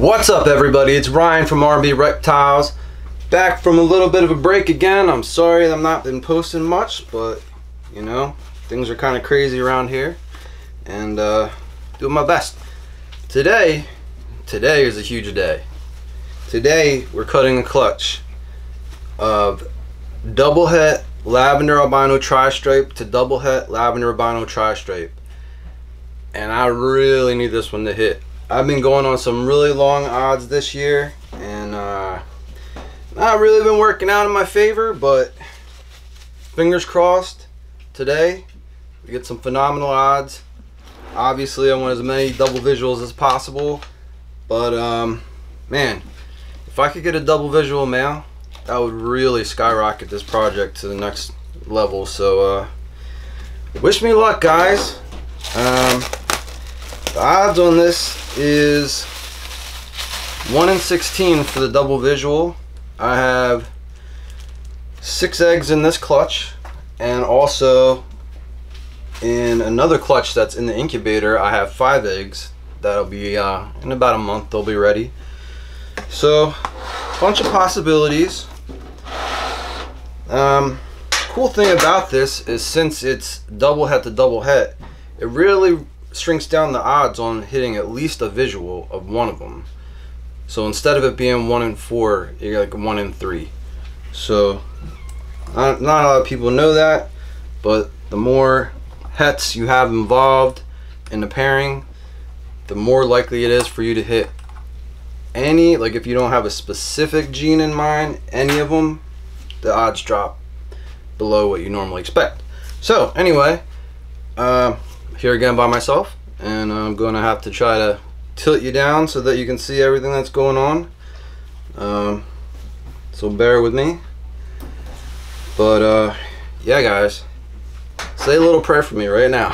What's up everybody? It's Ryan from R&B Reptiles. Back from a little bit of a break again. I'm sorry I'm not been posting much, but you know, things are kind of crazy around here. And uh, doing my best. Today, today is a huge day. Today we're cutting a clutch of double het lavender albino tri-stripe to double het lavender albino tri-stripe. And I really need this one to hit. I've been going on some really long odds this year and uh, not really been working out in my favor, but fingers crossed today we get some phenomenal odds. Obviously I want as many double visuals as possible, but um, man, if I could get a double visual male, that would really skyrocket this project to the next level. So uh, wish me luck guys. Um, the odds on this is 1 in 16 for the double visual. I have six eggs in this clutch and also in another clutch that's in the incubator I have five eggs. That'll be uh, in about a month they'll be ready. So bunch of possibilities. Um, cool thing about this is since it's double het to double het it really shrinks down the odds on hitting at least a visual of one of them. So instead of it being one in four, you get like one in three. So not, not a lot of people know that, but the more hets you have involved in the pairing, the more likely it is for you to hit any, like if you don't have a specific gene in mind, any of them, the odds drop below what you normally expect. So anyway, uh, here again by myself and I'm going to have to try to tilt you down so that you can see everything that's going on. Um, so bear with me. But uh, yeah guys. Say a little prayer for me right now.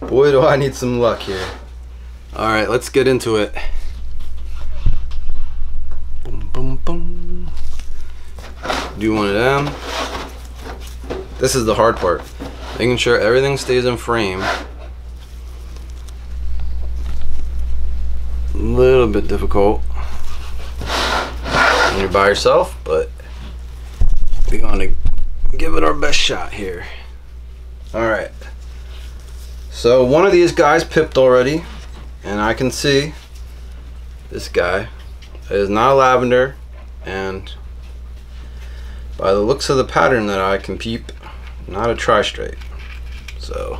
Boy do I need some luck here. Alright let's get into it. Boom, boom, boom. do one of them. This is the hard part making sure everything stays in frame. A little bit difficult when you're by yourself but we're gonna give it our best shot here. All right. So one of these guys pipped already and I can see this guy is not a lavender and by the looks of the pattern that I can peep not a tri-stripe. so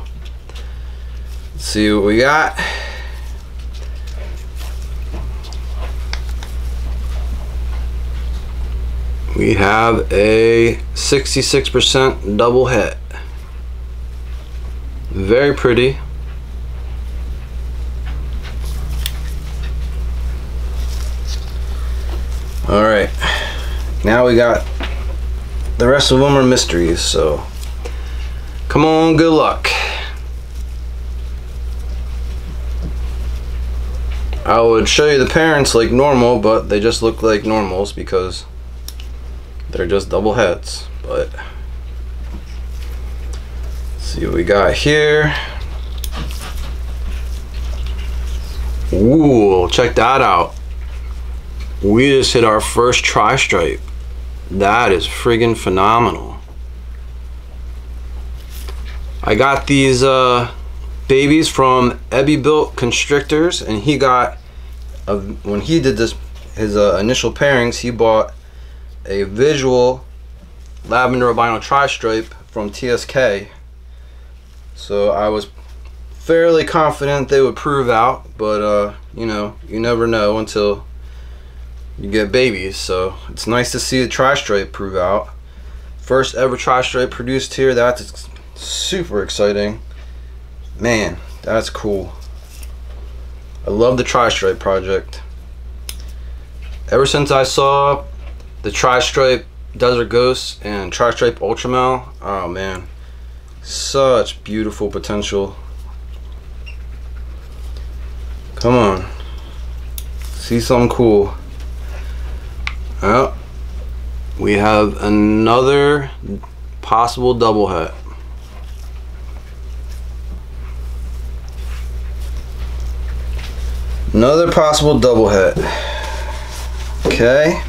let's see what we got. We have a 66% double het very pretty. All right. Now we got the rest of them are mysteries so Come on, good luck. I would show you the parents like normal, but they just look like normals because they're just double hets. But see what we got here. Ooh, check that out. We just hit our first tri-stripe. That is friggin' phenomenal. I got these uh, babies from Ebby Built Constrictors, and he got a, when he did this his uh, initial pairings, he bought a visual lavender albino tri-stripe from TSK. So I was fairly confident they would prove out, but uh, you know, you never know until you get babies. So it's nice to see a tri-stripe prove out. First ever tri-stripe produced here. That's super exciting. Man that's cool. I love the tri-stripe project. Ever since I saw the tri-stripe desert ghost and tri-stripe ultramel oh man. Such beautiful potential. Come on. See something cool. Oh we have another possible double het Another possible double het. Okay.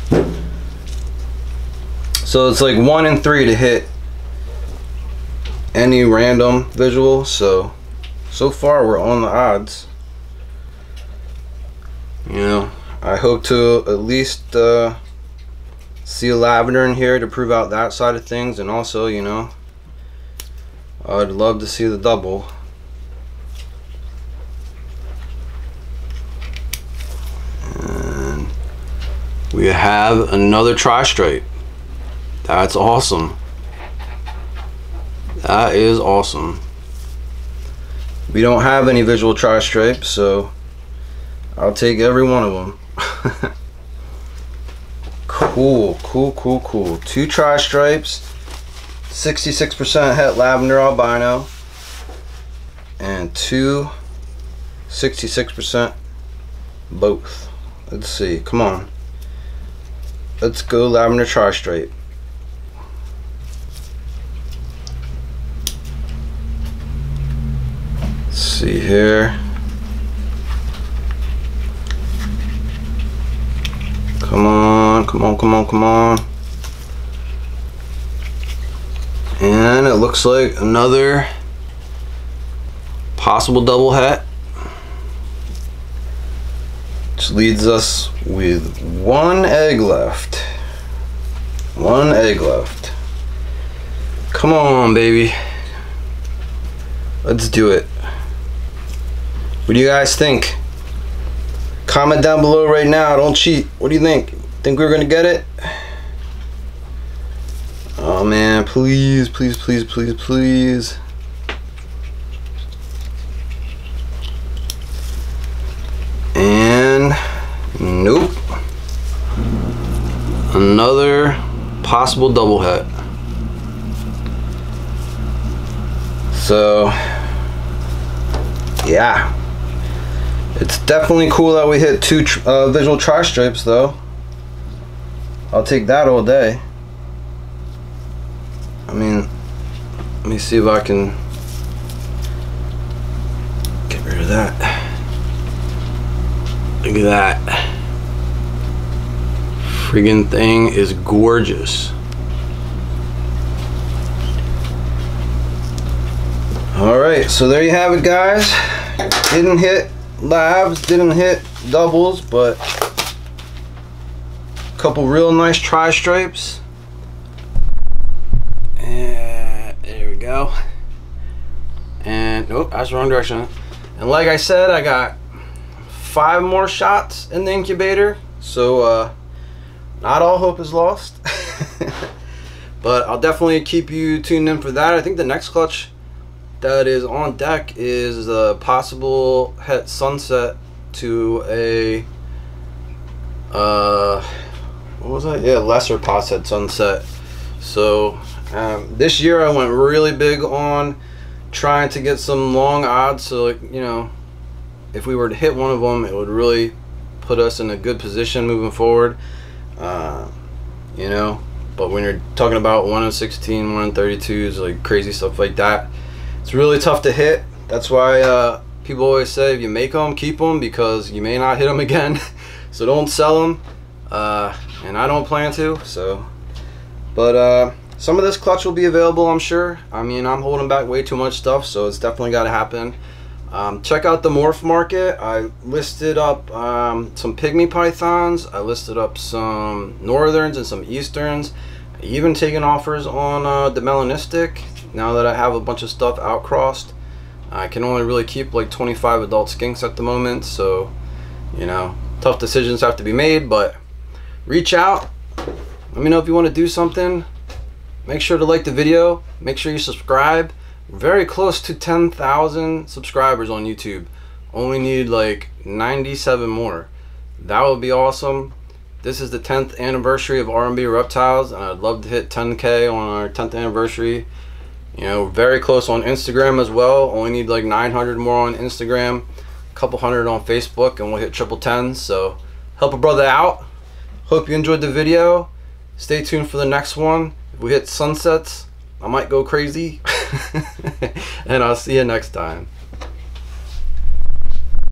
So it's like one in three to hit any random visual. So, so far we're on the odds. You know, I hope to at least uh, see a lavender in here to prove out that side of things. And also, you know, I'd love to see the double. We have another tri-stripe. That's awesome. That is awesome. We don't have any visual tri-stripes, so I'll take every one of them. cool, cool, cool, cool. Two tri-stripes, 66% het lavender albino, and two 66% both. Let's see, come on. Let's go lavender tri-stripe. see here. Come on, come on, come on, come on. And it looks like another possible double het. Leads us with one egg left. One egg left. Come on, baby. Let's do it. What do you guys think? Comment down below right now. Don't cheat. What do you think? Think we're gonna get it? Oh man, please, please, please, please, please. And nope. Another possible double het. So yeah. It's definitely cool that we hit two uh, visual tri-stripes though. I'll take that all day. I mean, let me see if I can get rid of that. Look at that. Friggin' thing is gorgeous. Alright, so there you have it guys. Didn't hit labs didn't hit doubles but a couple real nice tri-stripes. And there we go. And nope that's the wrong direction. And like I said I got five more shots in the incubator so uh, not all hope is lost. But I'll definitely keep you tuned in for that. I think the next clutch that is on deck is a possible sunset to a uh what was that? Yeah lesser posset sunset. So um, this year I went really big on trying to get some long odds so like you know if we were to hit one of them it would really put us in a good position moving forward. Uh, you know but when you're talking about 1 in 16 1 in 32s like crazy stuff like that it's really tough to hit. That's why uh, people always say if you make them, keep them because you may not hit them again. so don't sell them. Uh, and I don't plan to. So, but uh, some of this clutch will be available, I'm sure. I mean, I'm holding back way too much stuff, so it's definitely got to happen. Um, check out the morph market. I listed up um, some pygmy pythons. I listed up some northerns and some easterns. even taken offers on uh, the melanistic now that I have a bunch of stuff outcrossed I can only really keep like 25 adult skinks at the moment so you know tough decisions have to be made but reach out. Let me know if you want to do something. Make sure to like the video. Make sure you subscribe. Very close to 10,000 subscribers on YouTube. Only need like 97 more. That would be awesome. This is the 10th anniversary of R&B Reptiles and I'd love to hit 10k on our 10th anniversary you know very close on instagram as well. Only need like 900 more on instagram a couple hundred on facebook and we'll hit triple tens so help a brother out. Hope you enjoyed the video. Stay tuned for the next one. If we hit sunsets i might go crazy. And i'll see you next time